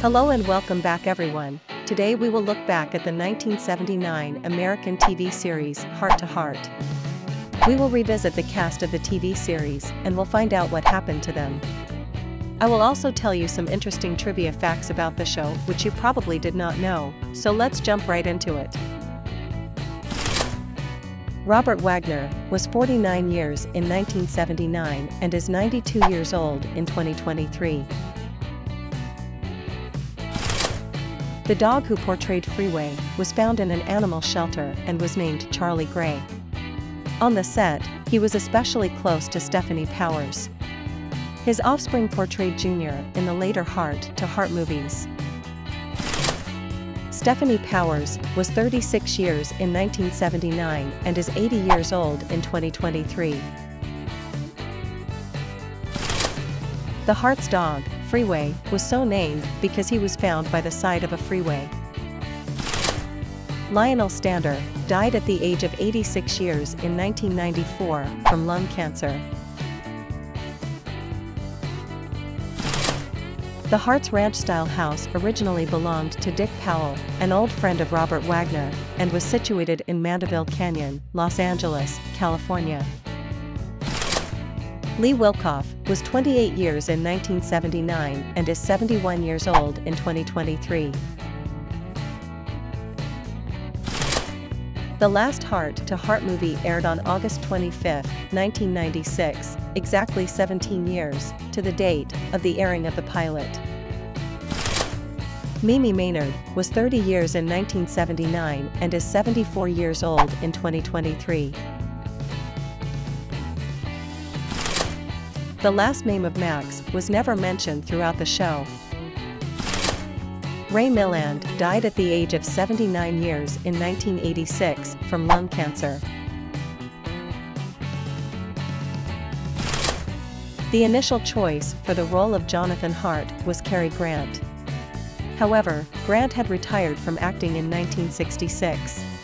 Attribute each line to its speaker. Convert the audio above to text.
Speaker 1: Hello and welcome back everyone. Today we will look back at the 1979 American TV series Hart to Hart. We will revisit the cast of the TV series and we'll find out what happened to them. I will also tell you some interesting trivia facts about the show which you probably did not know, so let's jump right into it. Robert Wagner was 49 years in 1979 and is 92 years old in 2023. The dog who portrayed Freeway was found in an animal shelter and was named Charlie Gray. On the set, he was especially close to Stefanie Powers. His offspring portrayed Junior in the later Hart to Hart movies. Stefanie Powers was 36 years in 1979 and is 80 years old in 2023. The Hart's dog, Freeway, was so named because he was found by the side of a freeway. Lionel Stander died at the age of 86 years in 1994 from lung cancer. The Hart's Ranch-style house originally belonged to Dick Powell, an old friend of Robert Wagner, and was situated in Mandeville Canyon, Los Angeles, California. Lee Wilkof was 28 years in 1979 and is 71 years old in 2023. The last Hart to Hart movie aired on August 25, 1996, exactly 17 years to the date of the airing of the pilot. Mimi Maynard was 30 years in 1979 and is 74 years old in 2023. The last name of Max was never mentioned throughout the show, Ray Milland died at the age of 79 years in 1986 from lung cancer. The initial choice for the role of Jonathan Hart was Cary Grant. However, Grant had retired from acting in 1966.